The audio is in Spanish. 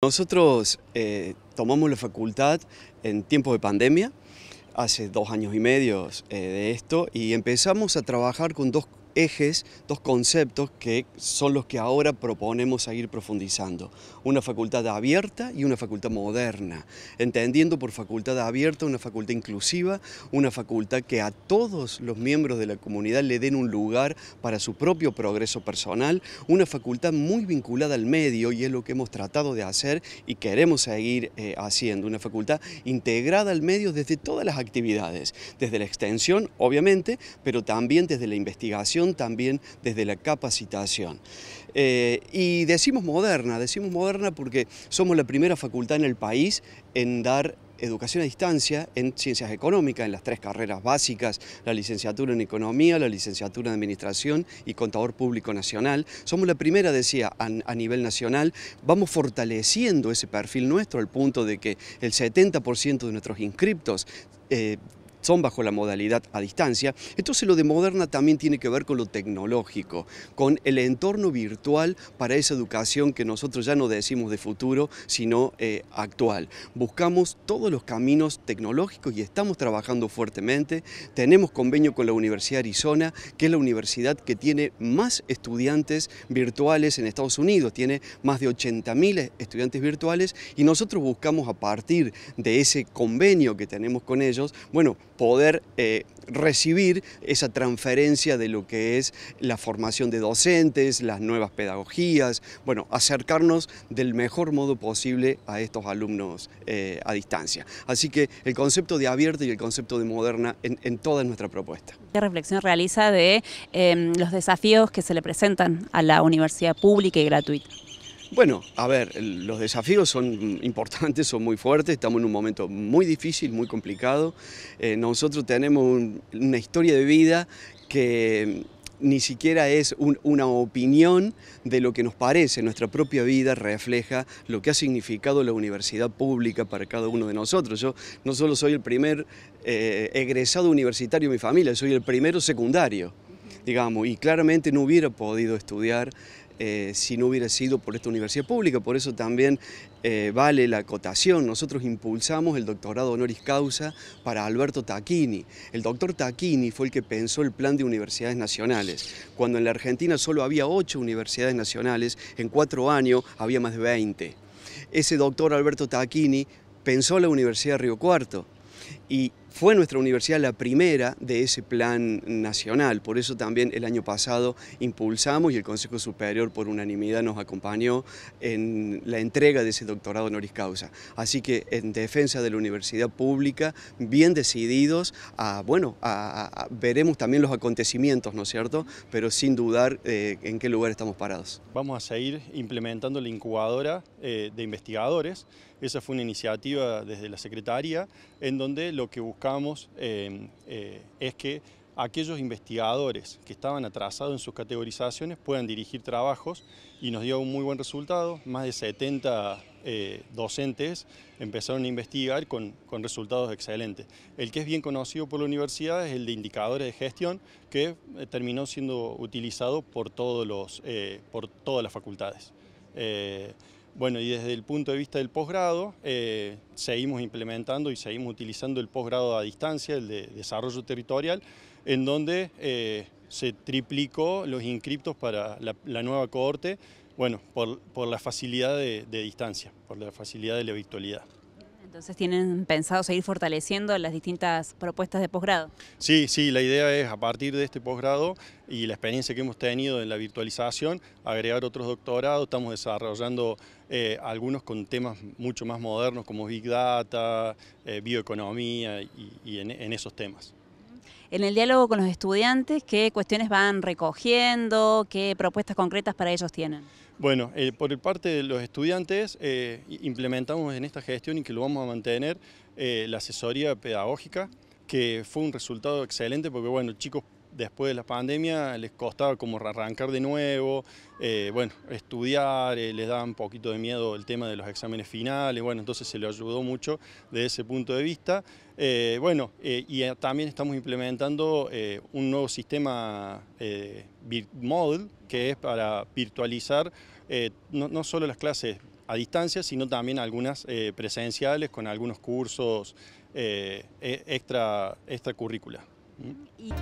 Nosotros eh, tomamos la facultad en tiempos de pandemia, hace dos años y medio eh, de esto, y empezamos a trabajar con dos ejes, dos conceptos que son los que ahora proponemos seguir profundizando. Una facultad abierta y una facultad moderna, entendiendo por facultad abierta una facultad inclusiva, una facultad que a todos los miembros de la comunidad le den un lugar para su propio progreso personal, una facultad muy vinculada al medio y es lo que hemos tratado de hacer y queremos seguir eh, haciendo, una facultad integrada al medio desde todas las actividades, desde la extensión obviamente, pero también desde la investigación, también desde la capacitación. Eh, y decimos moderna, decimos moderna porque somos la primera facultad en el país en dar educación a distancia en ciencias económicas, en las tres carreras básicas, la licenciatura en economía, la licenciatura en administración y contador público nacional. Somos la primera, decía, a, nivel nacional. Vamos fortaleciendo ese perfil nuestro al punto de que el 70% de nuestros inscriptos eh, son bajo la modalidad a distancia. Entonces lo de Moderna también tiene que ver con lo tecnológico, con el entorno virtual para esa educación que nosotros ya no decimos de futuro, sino eh, actual. Buscamos todos los caminos tecnológicos y estamos trabajando fuertemente. Tenemos convenio con la Universidad de Arizona, que es la universidad que tiene más estudiantes virtuales en Estados Unidos, tiene más de 80.000 estudiantes virtuales y nosotros buscamos a partir de ese convenio que tenemos con ellos, bueno, poder eh, recibir esa transferencia de lo que es la formación de docentes, las nuevas pedagogías, bueno, acercarnos del mejor modo posible a estos alumnos eh, a distancia. Así que el concepto de abierto y el concepto de moderna en, toda nuestra propuesta. ¿Qué reflexión realiza de em, los desafíos que se le presentan a la universidad pública y gratuita? Bueno, a ver, los desafíos son importantes, son muy fuertes, estamos en un momento muy difícil, muy complicado. Eh, nosotros tenemos una historia de vida que ni siquiera es una opinión de lo que nos parece, nuestra propia vida refleja lo que ha significado la universidad pública para cada uno de nosotros. Yo no solo soy el primer eh, egresado universitario de mi familia, soy el primero secundario, digamos, y claramente no hubiera podido estudiar eh, si no hubiera sido por esta universidad pública. Por eso también eh, vale la acotación. Nosotros impulsamos el doctorado honoris causa para Alberto Tacchini. El doctor Tacchini fue el que pensó el plan de universidades nacionales. Cuando en la Argentina solo había ocho universidades nacionales, en cuatro años había más de 20. Ese doctor Alberto Tacchini pensó la Universidad de Río Cuarto y fue nuestra universidad la primera de ese plan nacional, por eso también el año pasado impulsamos y el Consejo Superior por unanimidad nos acompañó en la entrega de ese doctorado honoris causa. Así que en defensa de la universidad pública, bien decididos, a, bueno, veremos también los acontecimientos, ¿no es cierto? Pero sin dudar eh, en qué lugar estamos parados. Vamos a seguir implementando la incubadora eh, de investigadores. Esa fue una iniciativa desde la Secretaría en donde lo que buscamos eh, eh, es que aquellos investigadores que estaban atrasados en sus categorizaciones puedan dirigir trabajos y nos dio un muy buen resultado. Más de 70 eh, docentes empezaron a investigar con, resultados excelentes. El que es bien conocido por la universidad es el de indicadores de gestión que terminó siendo utilizado por, todos los, por todas las facultades. Bueno, y desde el punto de vista del posgrado, eh, seguimos implementando y seguimos utilizando el posgrado a distancia, el de desarrollo territorial, en donde eh, se triplicó los inscriptos para la, nueva cohorte, bueno, por, la facilidad de distancia, por la facilidad de la virtualidad. Entonces, ¿tienen pensado seguir fortaleciendo las distintas propuestas de posgrado? Sí, sí, la idea es a partir de este posgrado y la experiencia que hemos tenido en la virtualización, agregar otros doctorados, estamos desarrollando eh, algunos con temas mucho más modernos como Big Data, eh, bioeconomía y, en, en esos temas. En el diálogo con los estudiantes, ¿qué cuestiones van recogiendo? ¿Qué propuestas concretas para ellos tienen? Bueno, eh, por parte de los estudiantes eh, implementamos en esta gestión y que lo vamos a mantener eh, la asesoría pedagógica, que fue un resultado excelente porque bueno, chicos después de la pandemia les costaba como arrancar de nuevo, bueno, estudiar, les daba un poquito de miedo el tema de los exámenes finales, bueno, entonces se le ayudó mucho desde ese punto de vista. bueno, y también estamos implementando un nuevo sistema Model, que es para virtualizar eh, no, solo las clases a distancia, sino también algunas presenciales con algunos cursos extra, extracurricula. Y...